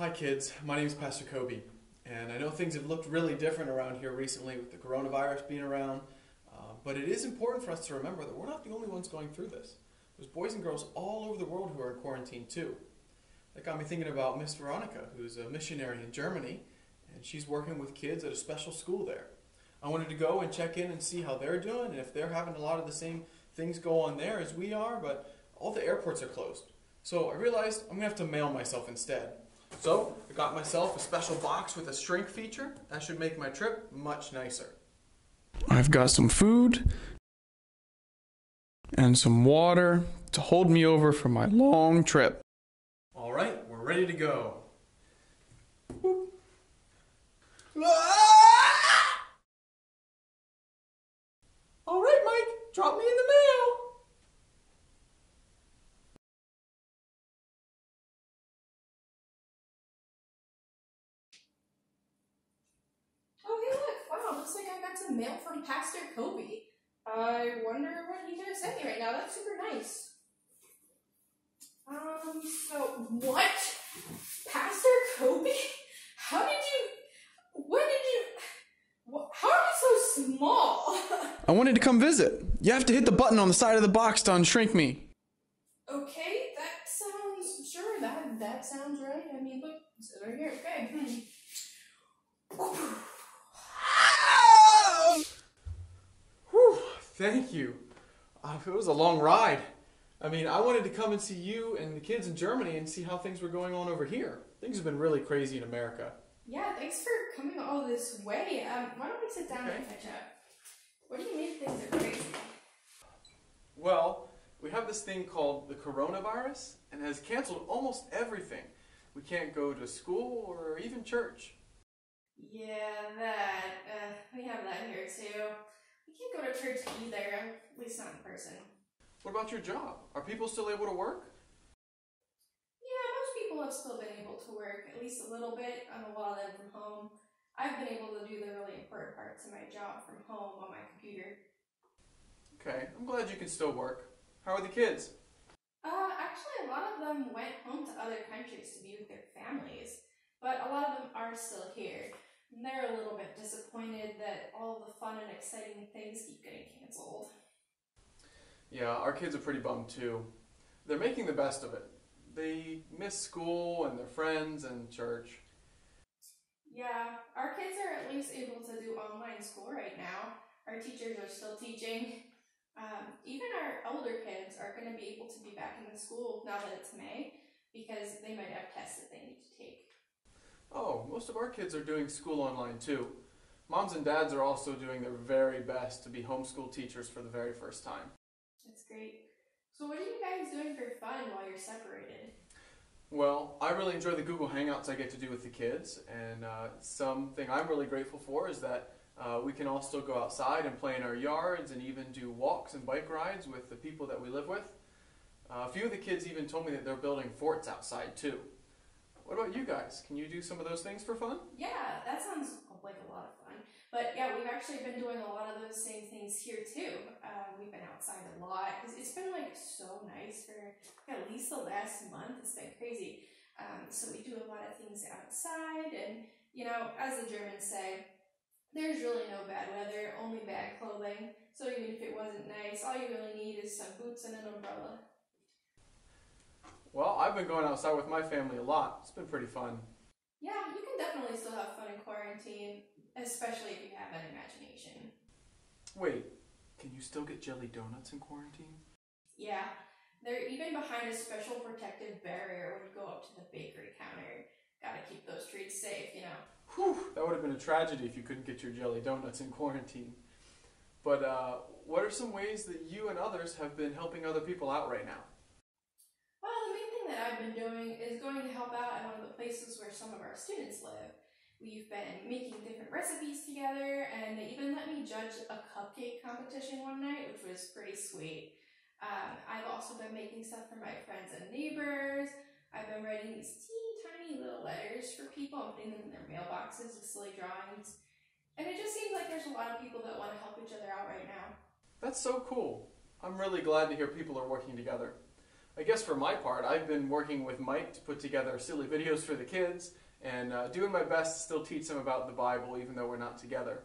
Hi, kids. My name is Pastor Kobi, and I know things have looked really different around here recently with the coronavirus being around, uh, but it is important for us to remember that we're not the only ones going through this. There's boys and girls all over the world who are in quarantine too. That got me thinking about Miss Veronica, who's a missionary in Germany, and she's working with kids at a special school there. I wanted to go and check in and see how they're doing and if they're having a lot of the same things go on there as we are, but all the airports are closed. So I realized I'm gonna have to mail myself instead. So I got myself a special box with a shrink feature. That should make my trip much nicer. I've got some food and some water to hold me over for my long trip. All right, we're ready to go. Ah! All right, Mike, drop me in the mail. Oh, hey, look. Wow, looks like I got some mail from Pastor Kobi. I wonder what he have sent me right now. That's super nice. Um, so, what? Pastor Kobi? How did you. When did you. How are you so small? I wanted to come visit. You have to hit the button on the side of the box to unshrink me. okay, that sounds. Sure, that, that sounds right. I mean, look, it says right here. Okay. Hmm. Whew, thank you. Uh, it was a long ride. I mean, I wanted to come and see you and the kids in Germany and see how things were going on over here. Things have been really crazy in America. Yeah, thanks for coming all this way. Um, why don't we sit down and catch up? What do you mean things are crazy? Well, we have this thing called the coronavirus and it has canceled almost everything. We can't go to school or even church. Yeah, that. Uh, we have that here too. We can't go to church either, at least not in person. What about your job? Are people still able to work? Yeah, most people have still been able to work, at least a little bit, um, a of them from home. I've been able to do the really important parts of my job from home on my computer. Okay, I'm glad you can still work. How are the kids? Uh, actually, a lot of them went home to other countries to be with their families, but a lot of them are still here. And they're a little bit disappointed that all the fun and exciting things keep getting canceled. Yeah, our kids are pretty bummed too. They're making the best of it. They miss school and their friends and church. Yeah, our kids are at least able to do online school right now. Our teachers are still teaching. Um, even our older kids are going to be able to be back in the school now that it's May because they might have tests that they need to take. Oh, most of our kids are doing school online too. Moms and dads are also doing their very best to be homeschool teachers for the very first time. That's great. So, what are you guys doing for fun while you're separated? Well, I really enjoy the Google Hangouts I get to do with the kids, and uh, something I'm really grateful for is that uh, we can all still go outside and play in our yards and even do walks and bike rides with the people that we live with. Uh, a few of the kids even told me that they're building forts outside too. What about you guys? Can you do some of those things for fun? Yeah, that sounds like a lot of fun. But yeah, we've actually been doing a lot of those same things here too. Um, we've been outside a lot because it's been like so nice for at least the last month. It's been crazy. Um, so we do a lot of things outside, and you know, as the Germans say, there's really no bad weather, only bad clothing. So even if it wasn't nice, all you really need is some boots and an umbrella. Well, I've been going outside with my family a lot. It's been pretty fun. Yeah, you can definitely still have fun in quarantine, especially if you have an imagination. Wait, can you still get jelly donuts in quarantine? Yeah, they're even behind a special protective barrier when you go up to the bakery counter. Gotta keep those treats safe, you know. Whew, that would have been a tragedy if you couldn't get your jelly donuts in quarantine. But uh, what are some ways that you and others have been helping other people out right now? Well, the main thing that I've been doing is going to help out at one of the places where some of our students live. We've been making different recipes together, and they even let me judge a cupcake competition one night, which was pretty sweet. Um, I've also been making stuff for my friends and neighbors. I've been writing these teeny tiny little letters for people and putting them in their mailboxes with silly drawings. And it just seems like there's a lot of people that want to help each other out right now. That's so cool. I'm really glad to hear people are working together. I guess for my part, I've been working with Mike to put together silly videos for the kids and uh, doing my best to still teach them about the Bible, even though we're not together.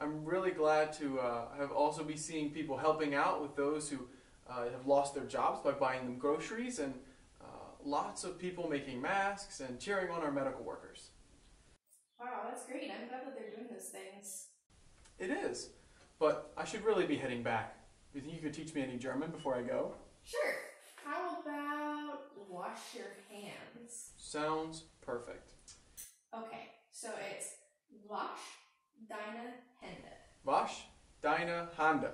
I'm really glad to uh, have also be seeing people helping out with those who uh, have lost their jobs by buying them groceries, and uh, lots of people making masks and cheering on our medical workers. Wow, that's great. I'm glad that they're doing those things. It is, but I should really be heading back. Do you think you could teach me any German before I go? Sure. How about wash your hands? Sounds perfect. Okay, so it's wash deine Hände. Wasch deine Hände.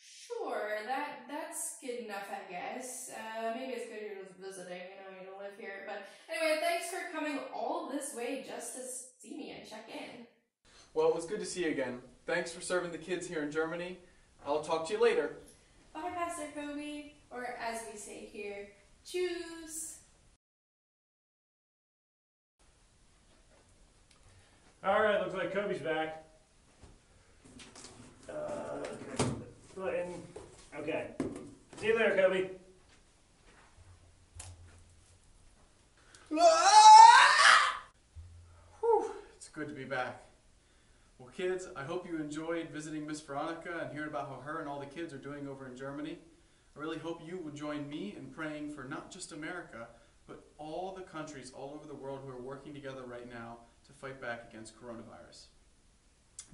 Sure, that that's good enough, I guess. Uh, maybe it's good you're just visiting, you know, you don't live here. But anyway, thanks for coming all this way just to see me and check in. Well, it was good to see you again. Thanks for serving the kids here in Germany. I'll talk to you later. Bye, Pastor Kobi, or as we say here, tschüss. All right, looks like Kobi's back. Uh, button. Okay. See you later, Kobi. Whew, it's good to be back. Kids, I hope you enjoyed visiting Miss Veronica and hearing about how her and all the kids are doing over in Germany. I really hope you will join me in praying for not just America, but all the countries all over the world who are working together right now to fight back against coronavirus.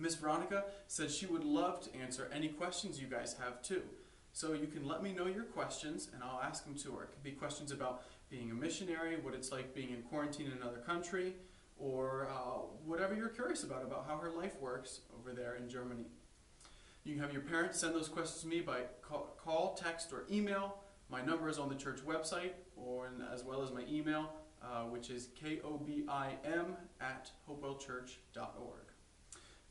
Miss Veronica said she would love to answer any questions you guys have too. So you can let me know your questions and I'll ask them to her. It could be questions about being a missionary, what it's like being in quarantine in another country, or uh, whatever you're curious about, about how her life works over there in Germany. You can have your parents send those questions to me by call, text, or email. My number is on the church website, or in, as well as my email, uh, which is kobim at hopewellchurch.org.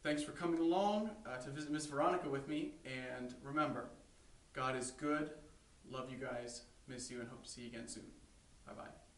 Thanks for coming along uh, to visit Miss Veronica with me, and remember, God is good. Love you guys. Miss you, and hope to see you again soon. Bye bye.